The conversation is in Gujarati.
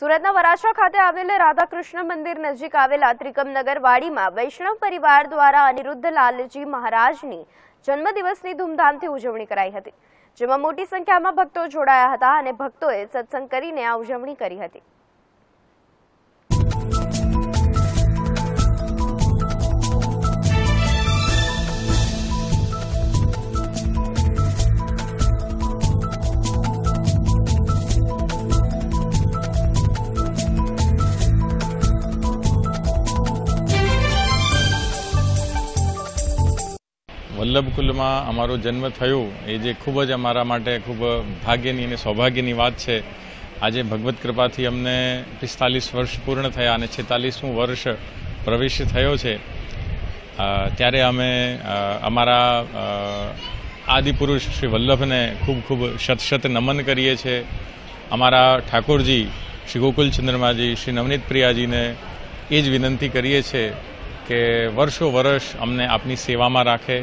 સુરતના વરાછા ખાતે આવેલ રાધાકૃષ્ણ મંદિર નજીક આવેલા ત્રિકમનગર વાડીમાં વૈષ્ણવ પરિવાર દ્વારા અનિરુદ્ધ લાલજી મહારાજની જન્મદિવસની ધૂમધામથી ઉજવણી કરાઈ હતી, જેમાં મોટી સંખ્યામાં ભક્તો જોડાયા હતા અને ભક્તોએ સત્સંગ કરીને આ ઉજવણી કરી હતી. વલ્લભકુલમાં અમારો જન્મ થયો, એ જે ખૂબ જ અમારા માટે ખૂબ ભાગ્યની અને સૌભાગ્યની વાત છે. આજે ભગવત કૃપાથી અમને પિસ્તાલીસ વર્ષ પૂર્ણ થયા અને છેતાલીસમું વર્ષ પ્રવેશ થયો છે. ત્યારે અમે અમારા આદિપુરુષ શ્રી વલ્લભને ખૂબ ખૂબ શત શત નમન કરીએ છીએ અમારા ઠાકોરજી, શ્રી ગોકુલ ચંદ્રમાજી શ્રી નવનીત પ્રિયાજીને એ જ વિનંતી કરીએ છીએ કે વર્ષો વર્ષ અમને આપની સેવામાં રાખે.